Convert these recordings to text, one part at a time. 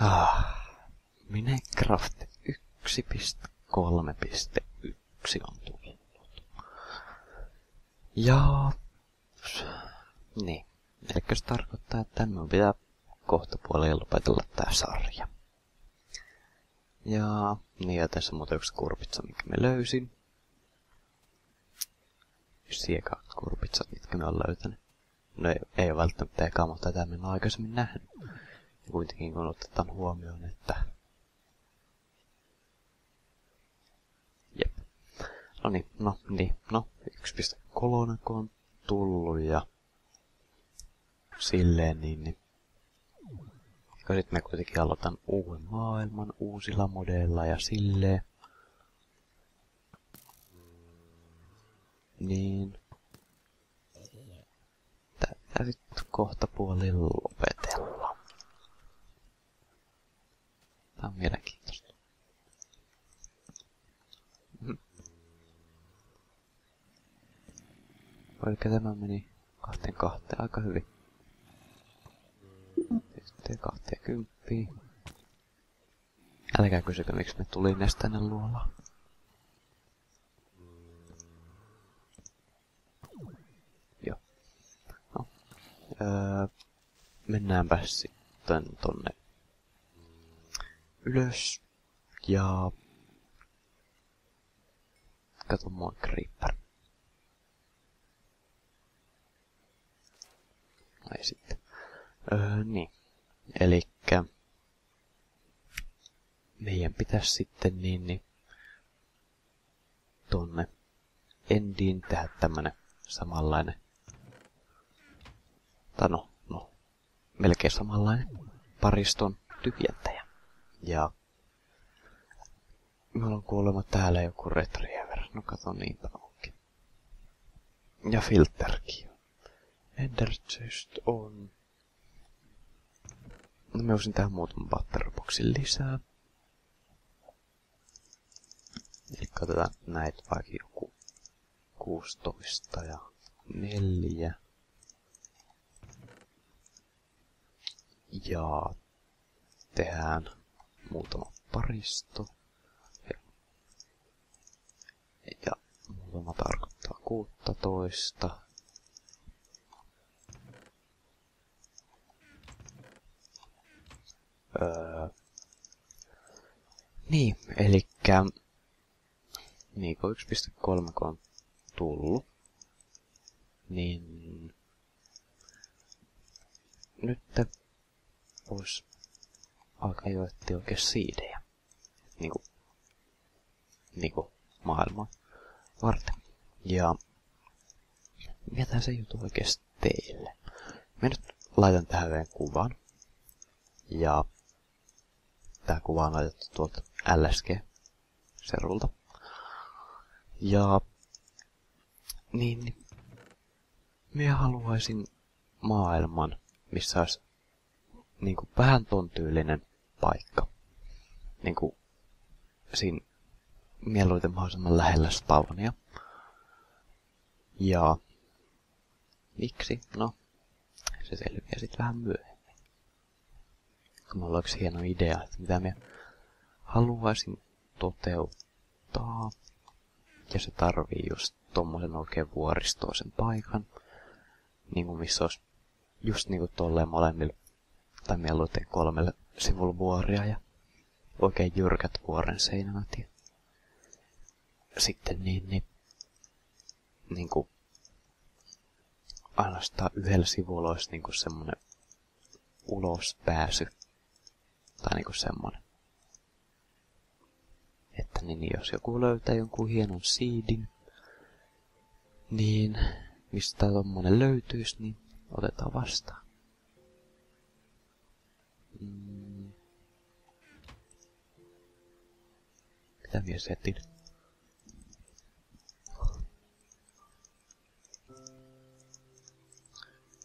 Ah, Minecraft 1.3.1 on tullut. Ja... Niin. Eli se tarkoittaa, että minun pitää kohta puolella lopetella tää sarja. Ja niin ja tässä muuten yksi kurpitsa, minkä me löysin. Siekaat kurpitsat, mitkä me on löytänyt. No ei, ei välttämättä eka, mutta tätä me on aikaisemmin nähnyt. Ja kuitenkin kun otetaan huomioon, että... Jep. No niin, no niin, no 1.3 kun on tullut ja silleen niin, niin ja sitten me kuitenkin aloitan uuden maailman uusilla modeilla ja silleen. Niin. Tätä sitten kohta puoli lopetella. Tää on mielenkiintoista. Mm. Oikein tämä meni kahteen kahteen aika hyvin yhteen kahteen kymppiin. Älkää kysykö, miksi me tuli edes tänne luolaan. Joo. No. Öö, mennäänpä sitten tonne ylös. Ja... Kato mua creeper. Ai sitten. Öö, niin. Eli meidän pitäisi sitten niin, niin tonne endiin tehdä tämmönen samanlainen, tai no, no, melkein samanlainen pariston tyhjentäjä. Ja Meillä on kuulemma täällä joku retriever. No kato niinpä onkin. Ja filterkin. Ender chest on No mä usin tähän muutaman batteriboksin lisää. Eli katsotaan näitä vaikka joku 16 ja 4. Ja tehdään muutama paristo. Ja, muutama tarkoittaa 16. Öö, niin, eli niin 1.3 on tullut, niin nyt voisi alkaa jo etsiä oikein siidejä. Niinku, niinku maailmaa varten. Ja mitä se juttu oikeasti teille? Mä nyt laitan tähän vielä kuvan. Ja Tää kuva on laitettu tuolta LSG-serulta. Ja niin, niin minä haluaisin maailman, missä olisi niin kuin vähän ton tyylinen paikka. Niin kuin siinä mieluiten mahdollisimman lähellä spawnia. Ja miksi? No, se selviää sitten vähän myöhemmin mulla olisi hieno idea, että mitä me haluaisin toteuttaa. Ja se tarvii just tommosen oikein vuoristoisen paikan. Niin kuin missä olisi just niin kuin tolleen molemmille, tai mieluiten kolmelle sivulla vuoria ja oikein jyrkät vuoren seinät. Ja sitten niin, niin, niin kuin ainoastaan yhdellä sivulla olisi niin kuin semmonen ulospääsy tai niinku semmonen. Että niin jos joku löytää jonkun hienon siidin, niin mistä tommonen löytyisi, niin otetaan vastaan. Mm. Mitä mies etin?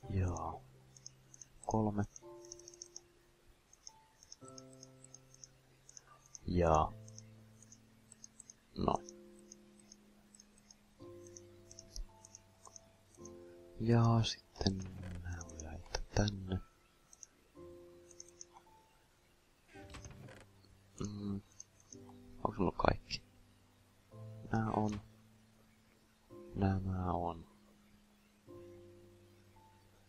Joo. Kolme. Ja... No. Ja sitten mä voin laittaa tänne. Mm. Onko sulla kaikki? Nää on. Nämä on.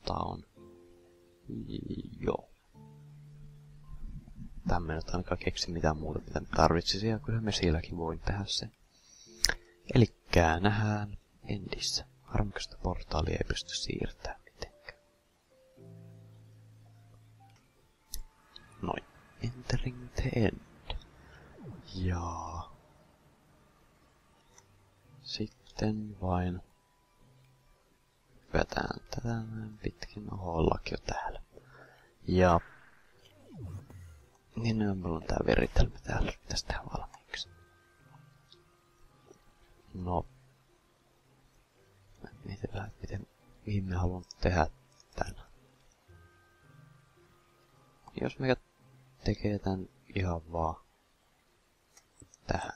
Tää on tämmöinen, että ainakaan keksi mitään muuta, mitä me tarvitsisi, ja kyllä me sielläkin voin tehdä sen. Elikkä nähdään endissä. Harmikasta portaalia ei pysty siirtämään mitenkään. Noin. Entering the end. Ja... Sitten vain hypätään tätä pitkin. Oho, jo täällä. Ja... Niin nyt meillä on tää veritelmä täällä. Tehdä valmiiksi. No... Miten, miten, mihin me haluan tehdä tän? Jos me tekee tän ihan vaan tähän.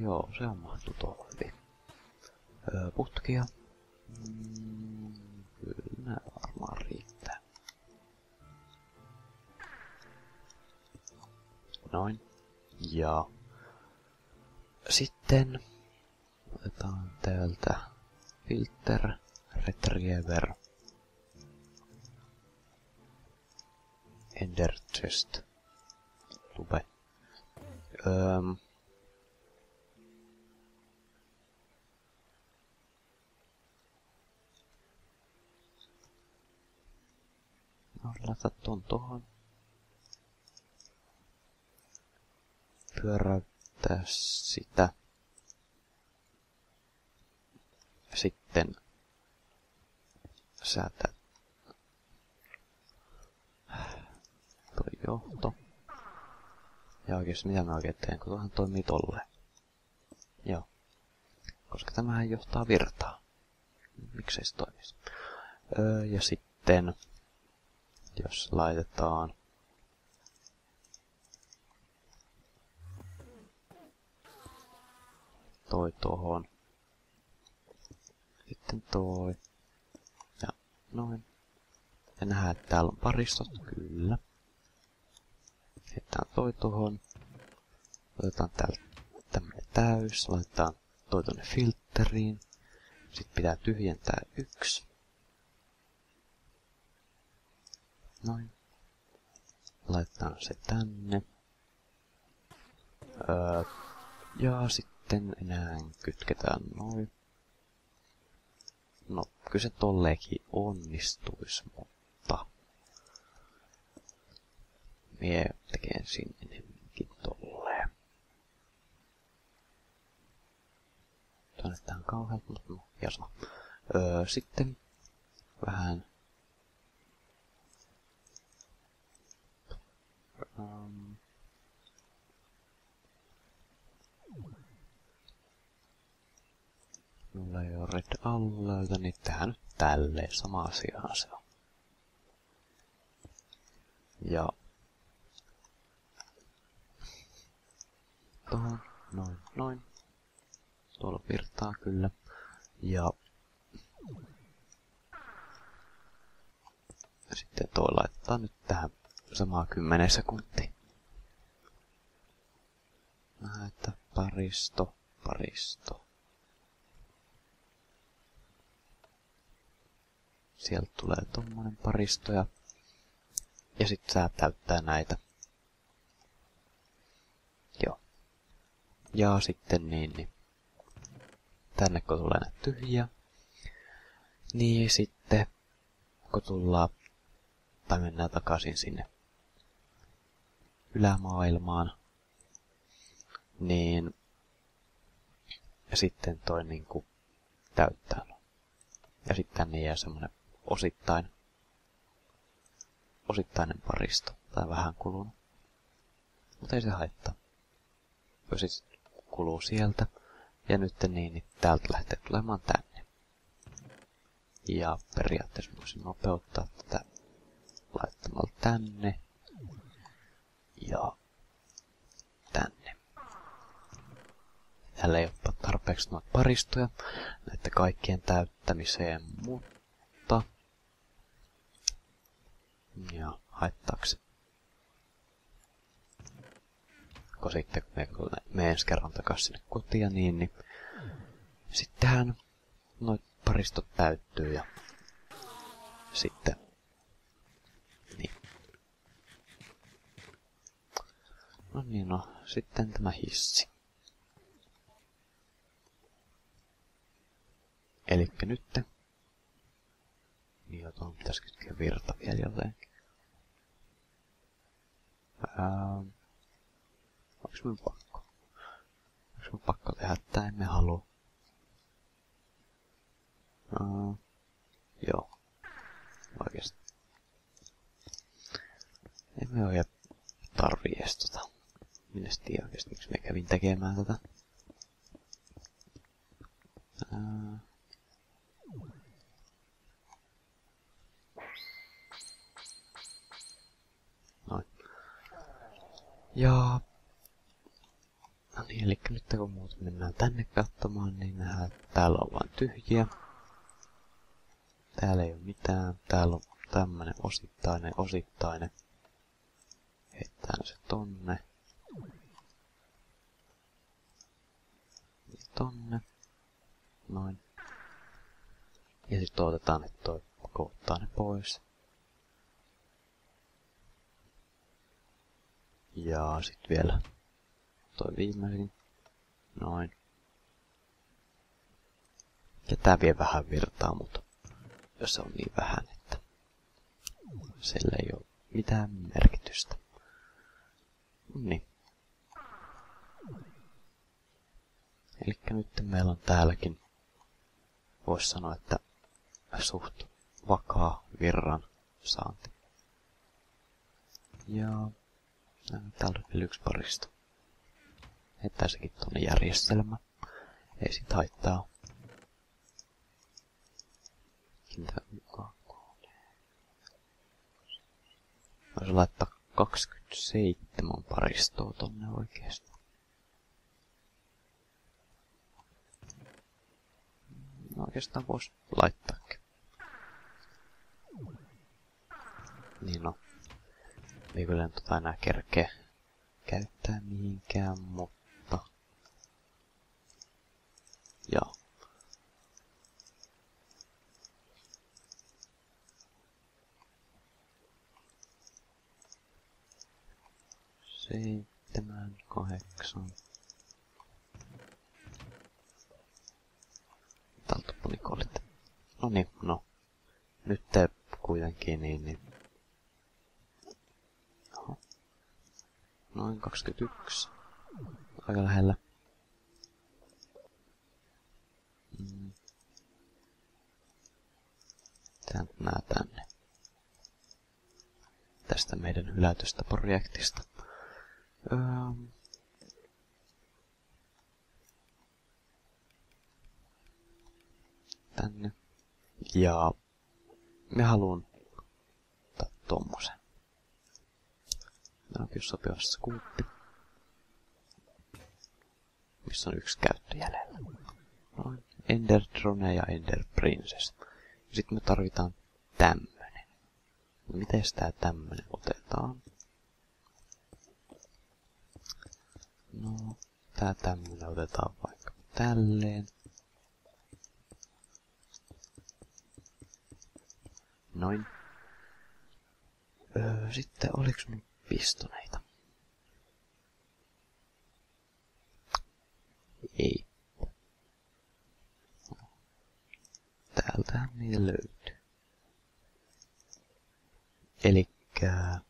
Joo, se on mahtu tuohon hyvin. Öö, putkia. Mm, kyllä varmaan riittää. Noin. Ja sitten otetaan täältä filter, retriever, ender chest, tube. Öm, No, laita ton. Pyöräyttää sitä. Sitten säätää toi johto. Ja oikeesti mitä mä oikein teen, kun tuohan toimii tolleen. Joo. Koska tämähän johtaa virtaa. Miksei se toimisi? Öö, ja sitten jos laitetaan toi tohon. Sitten toi. Ja noin. Ja nähdään, että täällä on paristot, kyllä. Heitetään toi tohon. Otetaan täältä tämmönen täys. Laitetaan toi tonne filteriin. Sitten pitää tyhjentää yksi. Noin. Laitetaan se tänne. Öö, ja sitten enää kytketään noin. No, kyllä se tolleekin onnistuisi, mutta... Mie tekeen sinne enemmänkin tolleen. Tuonne tähän kauhean, mutta no, jasma. Öö, sitten vähän Um, Mulla ei ole red alla, niin tähän nyt tälleen sama asiahan se on. Ja tuohon, noin, noin. Tuolla virtaa kyllä. Ja sitten toi laittaa nyt tähän samaa 10 sekuntia. Mä että paristo, paristo. Sieltä tulee tommonen paristo ja, ja sit sää täyttää näitä. Joo. Ja sitten niin, niin tänne kun tulee näitä tyhjiä, niin sitten kun tullaan tai mennään takaisin sinne ylämaailmaan, niin ja sitten toi niinku täyttää. Ja sitten tänne jää semmonen osittain, osittainen paristo, tai vähän kulunut. Mutta ei se haittaa. Jos kuluu sieltä, ja nyt niin, niin täältä lähtee tulemaan tänne. Ja periaatteessa voisin nopeuttaa tätä laittamalla tänne ja tänne. Täällä ei ole tarpeeksi noita paristoja näiden kaikkien täyttämiseen, mutta... Ja haittaako kun sitten kun me ensi kerran takaisin sinne kotia, niin, niin sittenhän noit paristot täyttyy ja sitten No niin, no sitten tämä hissi. Elikkä nytte. Niin jo, tuohon pitäisi kytkeä virta vielä jotenkin. Ähm, onks mun pakko? Onks mun pakko tehdä tää? Emme halua. Uh, joo. Oikeesti. Emme oikein tarvii edes tota. Minä tiedä oikeesti, miksi me kävin tekemään tätä. Uh, Noin. Ja... No niin, eli nyt kun muut mennään tänne katsomaan, niin nähdään, että täällä on vain tyhjiä. Täällä ei ole mitään. Täällä on tämmönen osittainen, osittainen. Heittää se tonne. Ja tonne. Noin. Ja sitten otetaan, että toi koottaa ne pois. Ja sitten vielä toi viimeisin. Noin. Ja tää vie vähän virtaa, mutta jos se on niin vähän, että sillä ei ole mitään merkitystä. Niin. Eli nyt meillä on täälläkin, voisi sanoa, että suht vakaa virran saanti. Ja täällä on yksi paristo. Heittää sekin tuonne järjestelmä. Ei sit haittaa. Kiinnitetään mukaan. Voisi laittaa 27 paristoa tonne oikeesti. No oikeastaan vois laittaakin. Niin no. Ei kyllä tota enää kerkeä käyttää mihinkään, mutta... Joo. Seitsemän, kahdeksan. Täältä punikolit. No niin, no. Nyt te kuitenkin niin, niin Noin 21. Aika lähellä. Mm. Nää tänne. Tästä meidän hylätystä projektista. Öö, tänne. Ja me haluan ottaa tommosen. Tää on kyllä. Missä on yksi käyttö jäljellä. Noin. Ender Drone ja Ender Princess. Sitten me tarvitaan tämmönen. No, miten tää tämmönen otetaan? No, tää tämmönen otetaan vaikka tälleen. Noin. Öö, sitten oliks mun pistoneita. Ei. Täältähän niitä löytyy. Elikkä...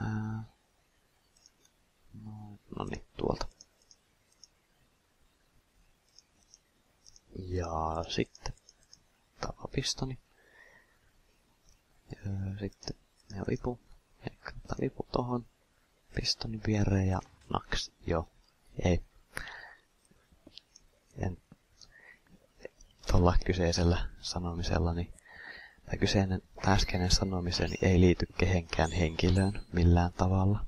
Ää, no, no niin, tuolta. Ja sitten pistoni. Ja sitten ja vipu. Eli vipu tohon pistonin viereen ja naks. Joo. Ei. En tuolla kyseisellä sanomisella, niin tämä kyseinen äskeinen sanomiseni ei liity kehenkään henkilöön millään tavalla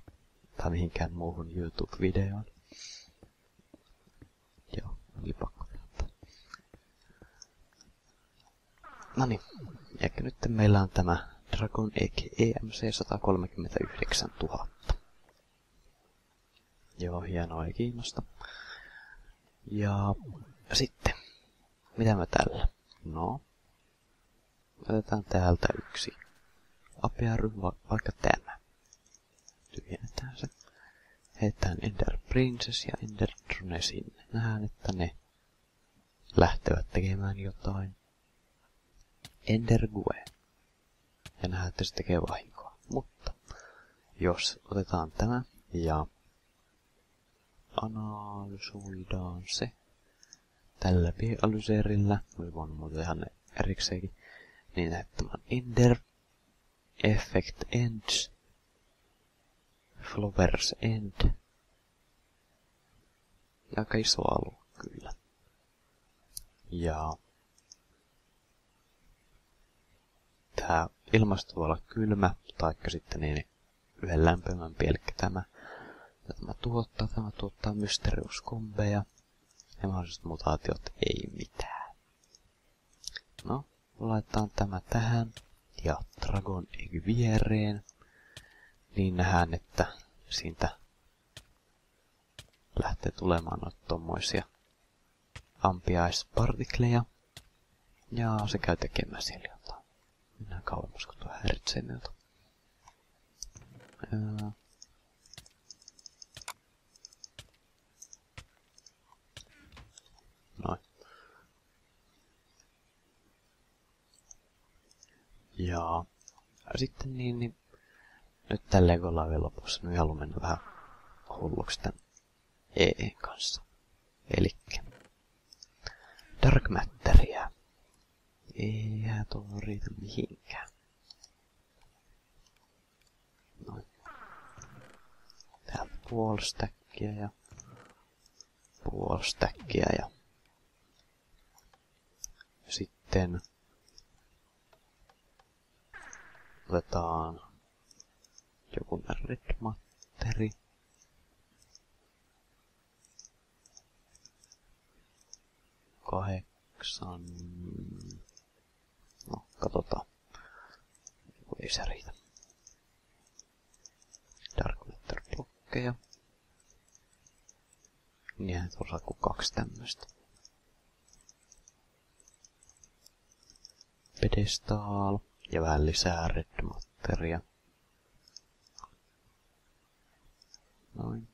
tai mihinkään muuhun YouTube-videoon. Joo, oli pakko No niin, ja nyt meillä on tämä Dragon Egg EMC 139 000. Joo, hienoa ei kiinnosta. Ja sitten, mitä mä tällä? No, Otetaan täältä yksi apiary, va- vaikka tämä. Tyhjennetään se. Heitetään Ender Princess ja Ender Drone sinne. Nähdään, että ne lähtevät tekemään jotain. Ender Gue. Ja nähdään, että se tekee vahinkoa. Mutta jos otetaan tämä ja analysoidaan se tällä B-alyseerillä, voi voinut muuta tehdä ne erikseenkin, niin että tämä on Ender, Effect Ends, Flowers End. Ja aika iso alue kyllä. Ja tää ilmasto voi olla kylmä, taikka sitten niin yhden lämpimän pelkkä tämä. Ja tämä tuottaa, tämä tuottaa mysteriuskombeja. Ja mahdolliset mutaatiot ei mitään. No, laitetaan tämä tähän ja Dragon Egg viereen. Niin nähdään, että siitä lähtee tulemaan noita tommoisia ampiaispartikleja. Ja se käy tekemään siellä. Mennään kauemmas, kun tuo häiritsee meiltä. Noin. Ja sitten niin, niin nyt tälleen kun ollaan vielä lopussa, niin haluan mennä vähän hulluksi tämän EE kanssa. Elikkä Dark Matteria. Eihän tuo riitä mihinkään. Noin. Täältä puolistäkkiä ja puolistäkkiä ja sitten otetaan joku red matteri. Kahdeksan. Katsotaan. Ei se riitä. Dark matter blokkeja. Niin, tuossa kuin kaksi tämmöistä. Pedestal ja vähän lisää red matteria. Noin.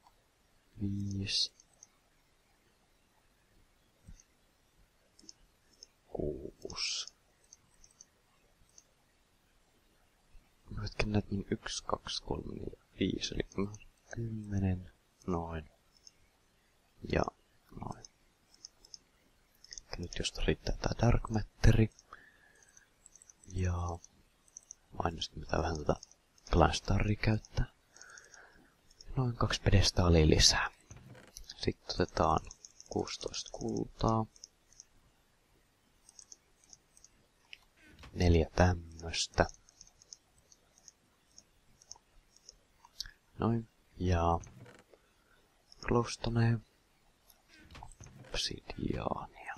Viisi. Kuusi. Hetken näet niin yksi, kaksi, kolme, neljä, viisi, eli kymmenen, noin. Ja noin. Nyt jos riittää tää Dark Matteri. Ja mainostin mitä vähän tätä Glastaria käyttää. Noin kaksi pedestaalia lisää. Sitten otetaan 16 kultaa. Neljä tämmöstä. Noin. Ja glowstone. Obsidiaania.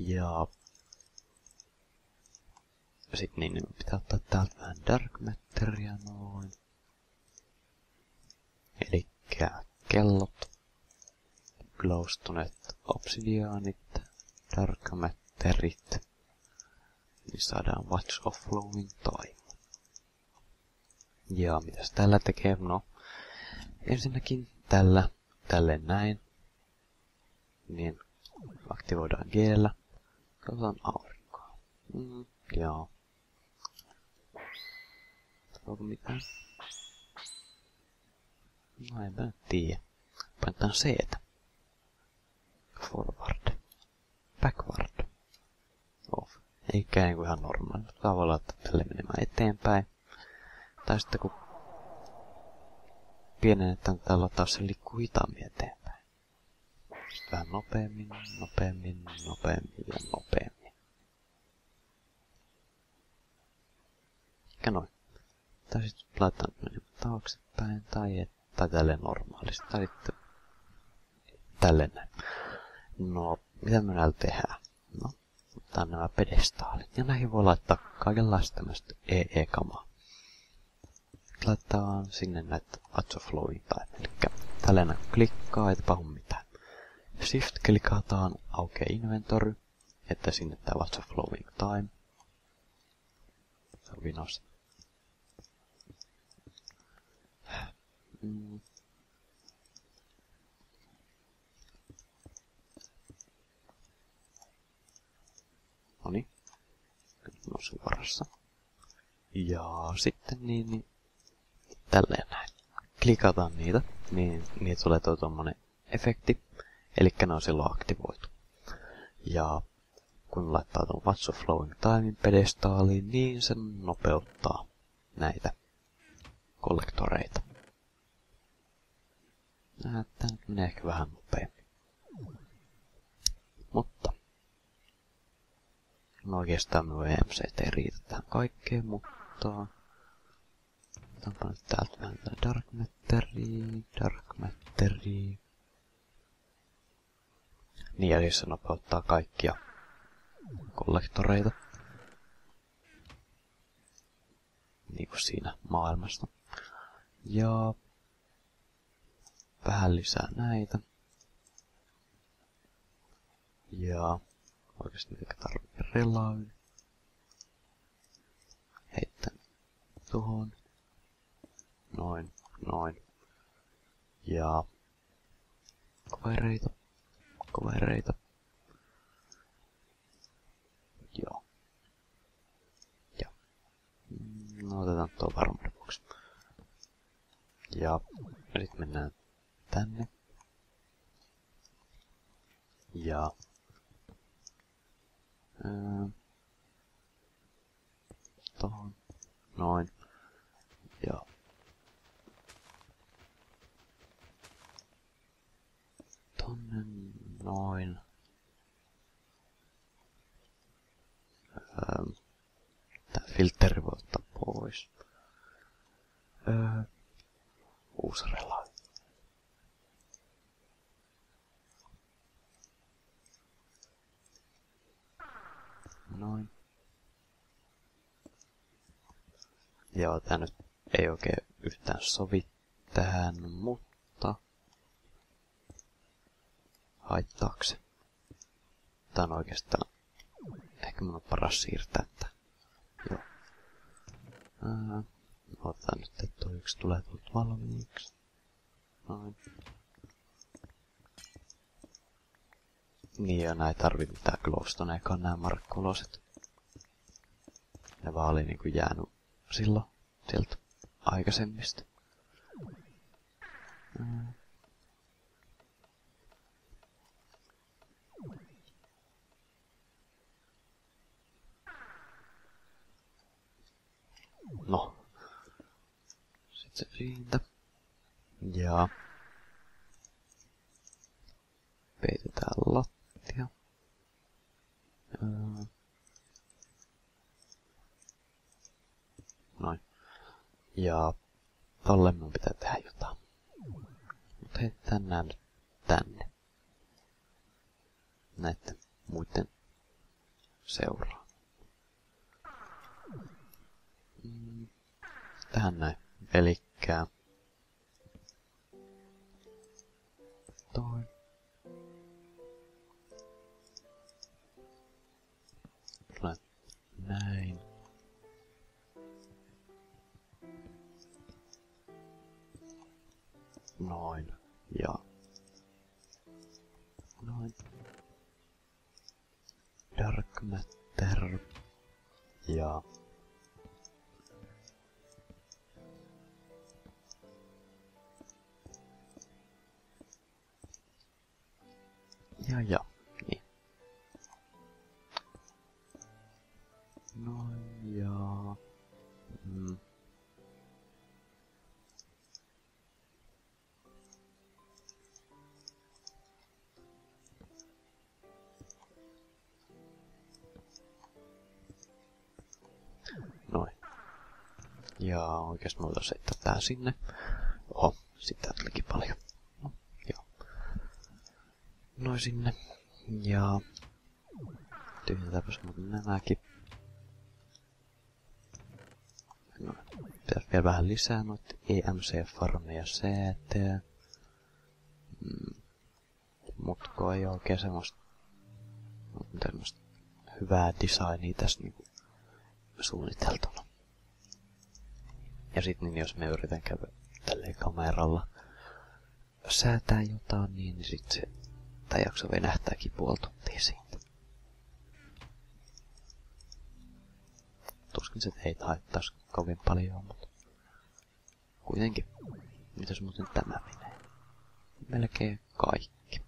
Ja sitten niin, niin pitää ottaa täältä vähän dark matteria noin. Eli kellot, glowstonet, obsidianit, dark matterit. Niin saadaan Watch of Flowing Time. Ja mitäs tällä tekee? No, ensinnäkin tällä, tälle näin. Niin aktivoidaan g Katsotaan aurinkoa. Mm, joo. Onko mitään? No en mä tiedä. Painetaan c Forward. Backward. Off. Eikä niinku ihan normaali. Tavalla, että tälle menemään eteenpäin. Tai sitten kun pienennetään tällä taas se liikkuu hitaammin eteenpäin. Sitten vähän nopeammin, nopeammin, nopeammin ja nopeammin. Eikä noin. Tai sitten laitetaan menemään taaksepäin tai, et, tai tälle normaalisti. Tai sitten tälle näin. No, mitä me näillä tehdään? No, ottaa nämä pedestaalit. Ja näihin voi laittaa kaikenlaista tämmöistä EE-kamaa. Laittaa sinne näitä Flowing tai eli tällainen klikkaa, ei tapahdu mitään. Shift klikataan, aukeaa inventory, että sinne tää What's Flowing Time. Se on vinos. Mm. Noni. Nousin varassa. Ja sitten niin, niin tälleen näin. Klikataan niitä, niin niitä tulee tuo tommonen efekti. Eli ne on silloin aktivoitu. Ja kun laittaa tuon What's of Flowing Timein pedestaaliin, niin se nopeuttaa näitä kollektoreita. Näyttää nyt menee ehkä vähän nopeammin. Mutta no oikeastaan minun EMC ei riitä tähän kaikkeen, mutta Otetaanpa täältä vähän Dark Matteria, Dark Matteria. Niin, eli se nopeuttaa kaikkia kollektoreita. Niin kuin siinä maailmasta. Ja vähän lisää näitä. Ja oikeasti mikä tarvii relaa. Heittän tuohon. Noin, noin. Ja kovereita, kovereita. Joo. Ja. No otetaan tuo varmuuden vuoksi. Ja nyt mennään tänne. Ja ää, tohon. Noin. Ja tonne noin. Öö, tää filteri voi ottaa pois. Öö, uusi rela. Noin. Joo, tää nyt ei oikein yhtään sovi tähän, mutta haittaakse. Tää on oikeastaan ehkä mun on paras siirtää tää. Joo. Ää, otetaan nyt, että toi yksi tulee tuolta valmiiksi. Noin. Niin ja näin tarvi mitään glowstoneekaan nää markkuloset. Ne vaan oli niinku jäänyt silloin sieltä aikaisemmista. Ää. No. Sitten se siitä. Ja. Peitetään lattia. Öö. Noin. Ja tolle mun pitää tehdä jotain. Mut heitetään nää nyt tänne. Näitten muiden seuraa. tähän näin. Elikkä... Toi. Näin. Noin. Ja... Noin. Dark Matter. Ja... Ja, ja. Ja oikeastaan mä voitais heittää tää sinne. Oho, sitten tulikin paljon noin sinne. Ja tyhjentäpäs muuten nämäkin. No, pitäisi vielä vähän lisää noita EMC-farmeja CT. Mm. Mutko ei oikein semmoista, semmoista hyvää designia tässä niinku suunniteltuna. Ja sitten niin jos me yritän käydä tälleen kameralla säätää jotain, niin, sitten se tämä jakso venähtääkin puoli tuntia siitä. Tuskin se teitä haittaisi kovin paljon, mutta kuitenkin. Mitäs muuten tämä menee? Melkein kaikki.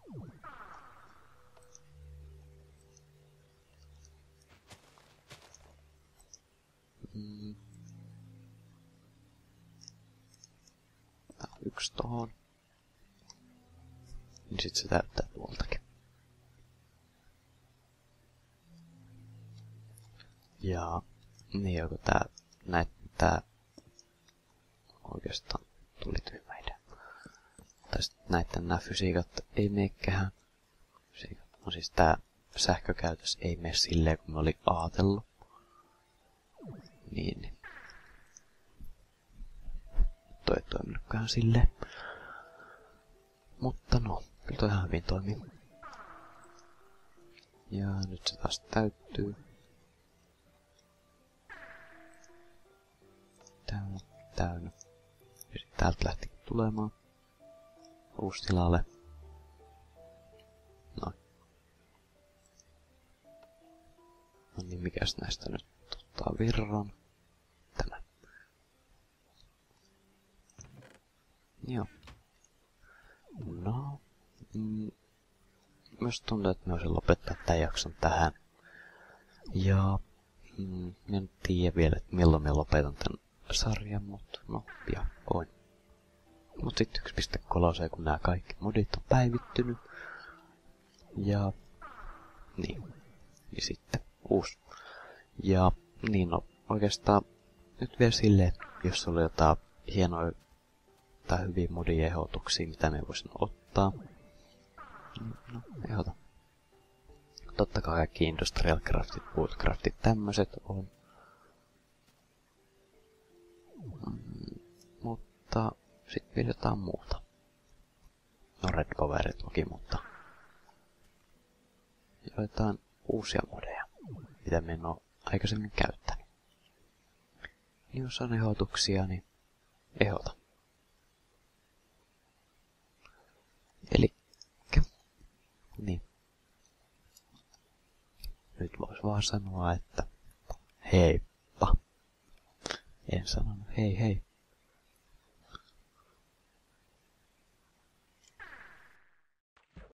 Mm. Yksi tohon. Niin sit se täyttää tuoltakin. Ja niin joku tää, näet, tää oikeastaan tuli tyhmä idea. Tai sit näitten nää fysiikat ei meekään. Fysiikat on no siis tää sähkökäytös ei mene silleen, kun me oli aatellut. Niin, niin. Toi ei toiminutkaan silleen. Mutta no, kyllä toi ihan hyvin toimii. Ja nyt se taas täyttyy. Täynnä, täynnä. Ja sitten täältä lähti tulemaan. Uusi tilalle. Noin. No niin, mikäs näistä nyt ottaa virran? Tämä. Joo. No. Mm, myös tuntuu, että mä voisin lopettaa tämän jakson tähän. Ja mm, en tiedä vielä, että milloin mä lopetan tämän sarjan, mutta no, piakkoin. Mut sitten 1.3, kun nämä kaikki modit on päivittynyt. Ja niin, niin sitten uusi. Ja niin no, oikeastaan nyt vielä silleen, jos sulla on jotain hienoja tai hyviä modiehdotuksia, mitä me voisin ottaa. No, ehdota. Totta kai kaikki Industrial Craftit, Woodcraftit, tämmöset on. Mm, mutta sitten vielä jotain muuta. No Red Powerit toki, mutta joitain uusia modeja, mitä me en ole aikaisemmin käyttänyt. Niin jos on ehdotuksia, niin ehdota. Eli niin. Nyt vois vaan sanoa, että heippa. En sanonut hei hei.